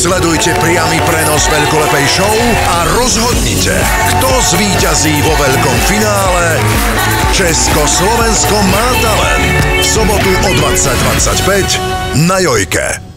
Sledujte priamy prenos veľkolepej show a rozhodnite, kto zvíťazí vo veľkom finále Československo má talent v sobotu o 20.25 na Jojke.